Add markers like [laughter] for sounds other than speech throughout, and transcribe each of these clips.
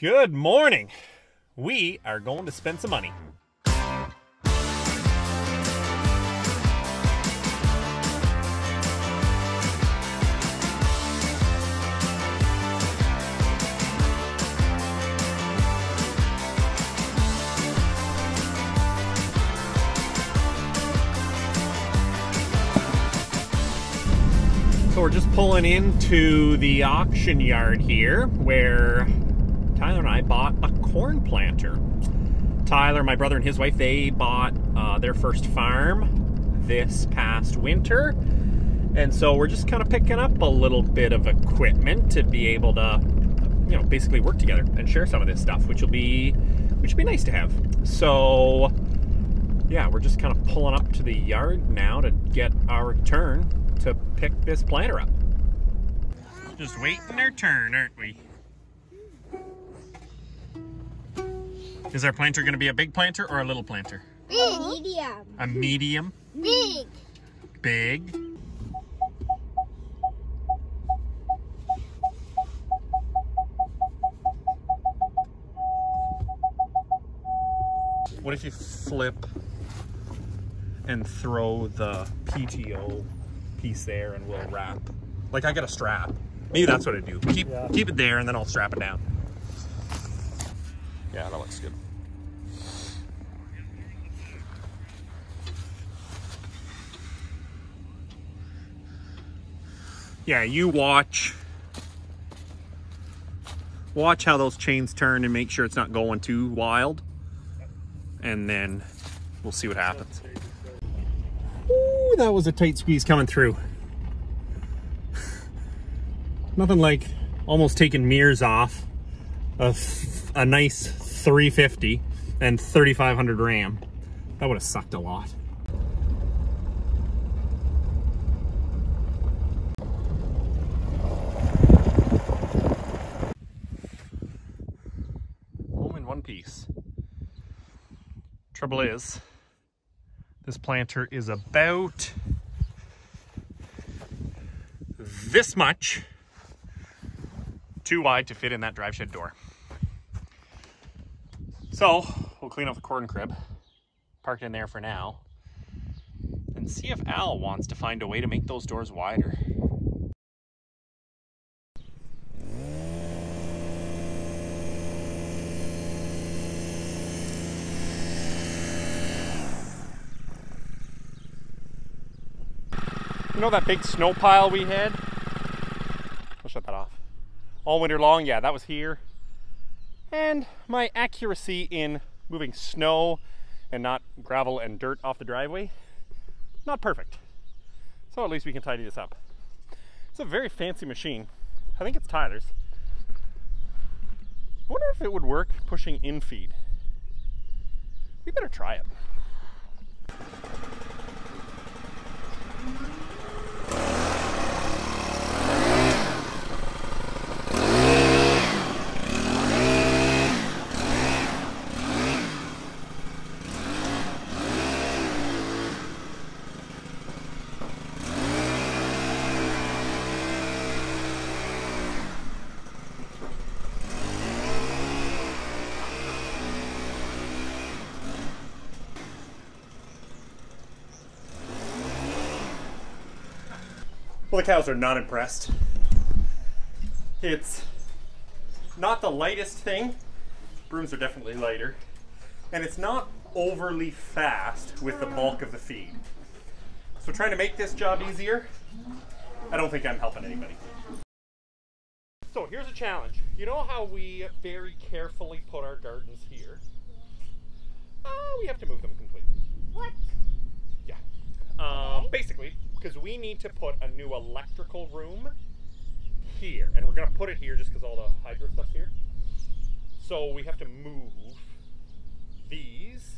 Good morning. We are going to spend some money. So we're just pulling into the auction yard here where Tyler and I bought a corn planter. Tyler, my brother and his wife, they bought uh, their first farm this past winter. And so we're just kind of picking up a little bit of equipment to be able to, you know, basically work together and share some of this stuff, which will be, which will be nice to have. So, yeah, we're just kind of pulling up to the yard now to get our turn to pick this planter up. Just waiting our turn, aren't we? Is our planter going to be a big planter or a little planter? Big. Medium. A medium? Big. Big? What if you flip and throw the PTO piece there and we'll wrap? Like I got a strap. Maybe that's what I do. Keep Yeah. keep it there and then I'll strap it down. Yeah, that looks good. Yeah, you watch watch how those chains turn and make sure it's not going too wild. And then we'll see what happens. Ooh, that was a tight squeeze coming through. [laughs] Nothing like almost taking mirrors off of a nice 350 and 3500 Ram. That would have sucked a lot. Home in one piece. Trouble is, this planter is about this much too wide to fit in that drive shed door. So we'll clean up the corn crib, park it in there for now, and see if Al wants to find a way to make those doors wider. You know that big snow pile we had? I'll shut that off. All winter long, yeah, that was here. And my accuracy in moving snow and not gravel and dirt off the driveway, not perfect. So at least we can tidy this up. It's a very fancy machine. I think it's Tyler's. I wonder if it would work pushing in feed. We better try it. Well, the cows are not impressed. It's not the lightest thing. Brooms are definitely lighter. And it's not overly fast with the bulk of the feed. So trying to make this job easier, I don't think I'm helping anybody. So here's a challenge. You know how we very carefully put our gardens here? Uh, we have to move them completely. What? Yeah. Um, basically, because we need to put a new electrical room here, and we're gonna put it here just because all the hydro stuff's here. So we have to move these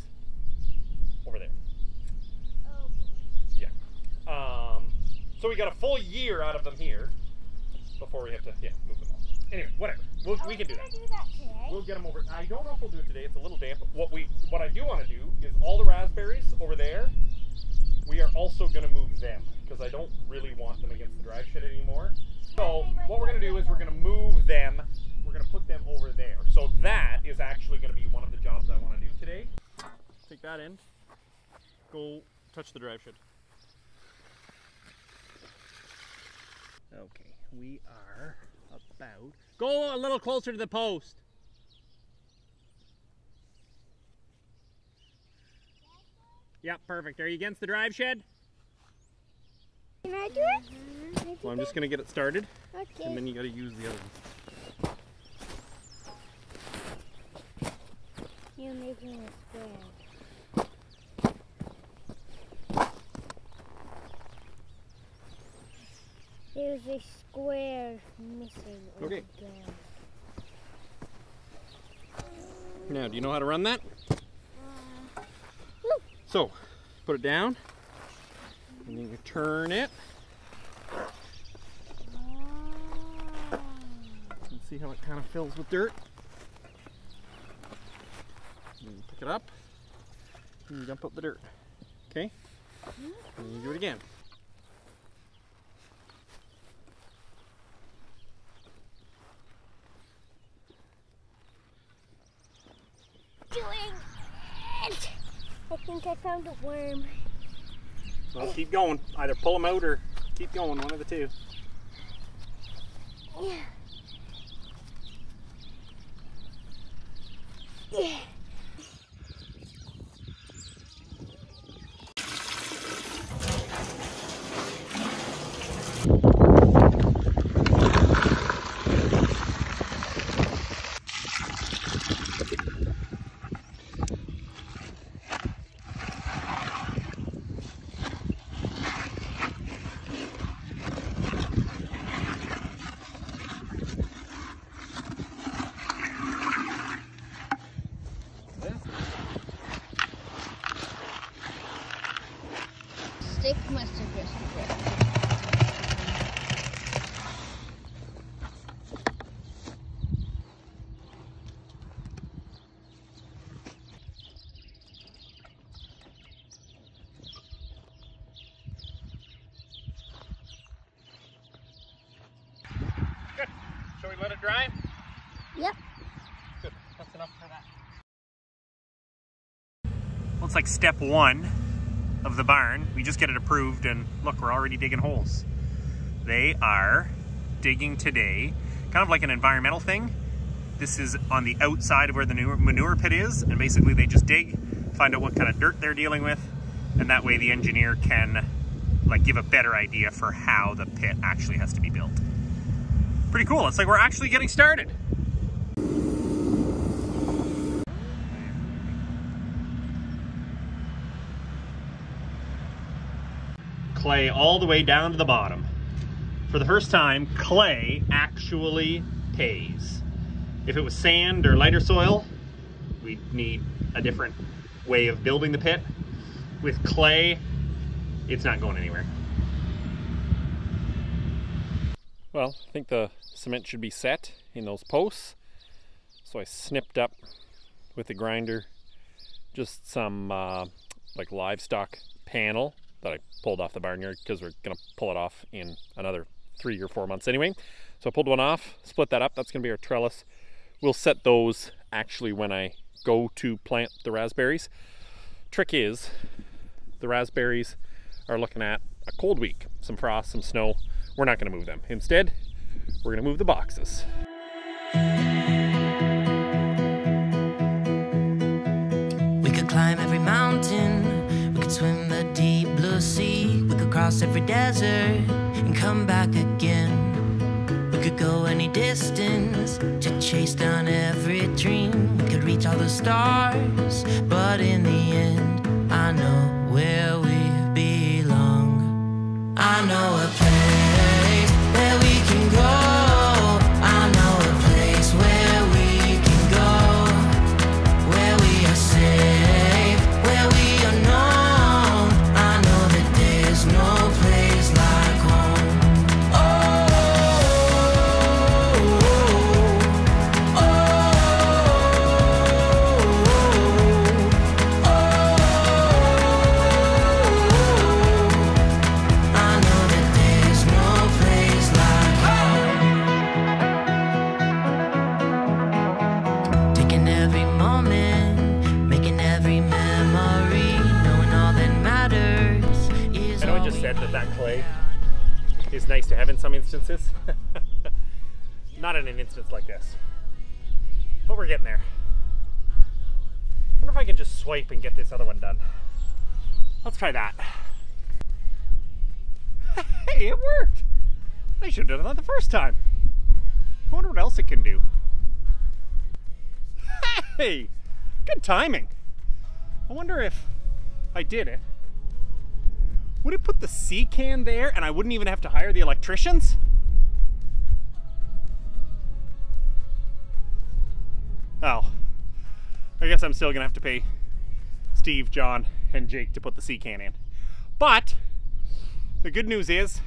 over there. Oh. Yeah. Um, so we got a full year out of them here before we have to yeah move them all. Anyway, whatever. We'll, we can do that. do that today. We'll get them over. I don't know if we'll do it today. It's a little damp. What we, what I do want to do is all the raspberries over there. We are also going to move them because I don't really want them against the drive shed anymore. So what we're going to do is we're going to move them. We're going to put them over there. So that is actually going to be one of the jobs I want to do today. Take that in. Go touch the drive shed. Okay, we are about. Go a little closer to the post. Yep, perfect. Are you against the drive shed? Can I do it? Mm-hmm. Can I Well, I'm just going to get it started, that? and then you got to use the other one. You're making a square. There's a square missing. Okay. over there. Now, do you know how to run that? So, put it down, and then you turn it, and see how it kind of fills with dirt. And pick it up, and dump out the dirt. Okay? And you do it again. Think I found a worm. Well, keep going. Either pull them out or keep going, one of the two. Yeah. Yeah. Stick must have just ripped. Good. Shall we let it dry? Yep. Good. That's enough for that. Well, it's like step one of the barn. We just get it approved, and look, we're already digging holes. They are digging today, kind of like an environmental thing. This is on the outside of where the manure- manure pit is, and basically they just dig, find out what kind of dirt they're dealing with, and that way the engineer can like give a better idea for how the pit actually has to be built. Pretty cool. It's like we're actually getting started. Clay all the way down to the bottom. For the first time, clay actually pays. If it was sand or lighter soil, we'd need a different way of building the pit. With clay, it's not going anywhere. Well, I think the cement should be set in those posts. So I snipped up with the grinder just some uh, like livestock panel that I pulled off the barnyard because we're gonna pull it off in another three or four months anyway. So I pulled one off, split that up. That's gonna be our trellis. We'll set those actually when I go to plant the raspberries. Trick is, the raspberries are looking at a cold week, some frost, some snow. We're not gonna move them. Instead, we're gonna move the boxes. We could climb every mountain, we could swim the deep blue sea, we could cross every desert and come back again. We could go any distance to chase down every dream. We could reach all the stars, but in the end, I know where we belong. I know a place that that clay is nice to have in some instances. [laughs] Not in an instance like this. But we're getting there. wonder if I can just swipe and get this other one done. Let's try that. [laughs] Hey, it worked! I should have done that the first time. I wonder what else it can do. [laughs] Hey! Good timing. I wonder if I did it. Would it put the sea can there and I wouldn't even have to hire the electricians? Oh. I guess I'm still gonna have to pay Steve, John, and Jake to put the sea can in. But the good news is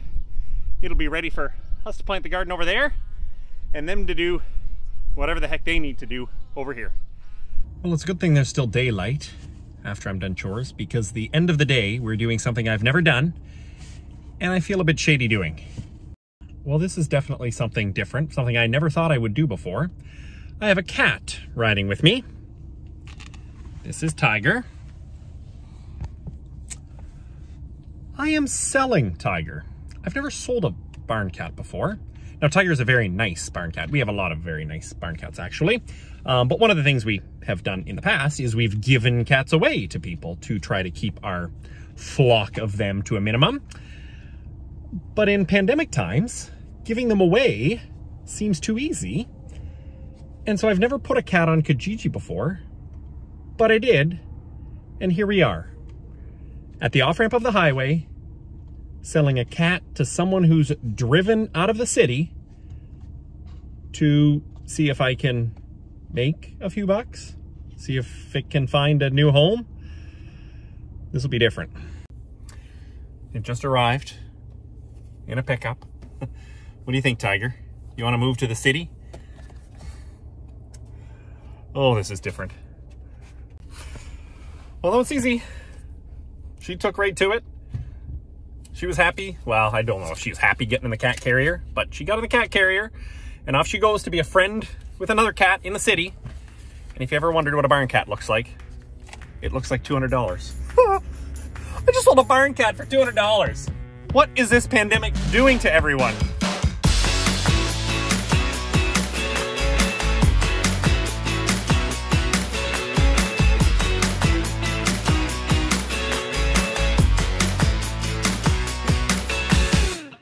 it'll be ready for us to plant the garden over there and them to do whatever the heck they need to do over here. Well, it's a good thing there's still daylight after I'm done chores because the end of the day we're doing something I've never done and I feel a bit shady doing. Well, this is definitely something different, something I never thought I would do before. I have a cat riding with me. This is Tiger. I am selling Tiger. I've never sold a barn cat before. Now, Tiger is a very nice barn cat. We have a lot of very nice barn cats, actually. Um, but one of the things we have done in the past is we've given cats away to people to try to keep our flock of them to a minimum. But in pandemic times, giving them away seems too easy. And so I've never put a cat on Kijiji before, but I did, and here we are. At the off-ramp of the highway, selling a cat to someone who's driven out of the city to see if I can make a few bucks, see if it can find a new home. This will be different. It just arrived in a pickup. [laughs] what do you think, Tiger? You want to move to the city? Oh, this is different. Well, that was easy. She took right to it. She was happy. Well, I don't know if she was happy getting in the cat carrier, but she got in the cat carrier and off she goes to be a friend with another cat in the city. And if you ever wondered what a barn cat looks like, it looks like $200. [laughs] I just sold a barn cat for $200. What is this pandemic doing to everyone?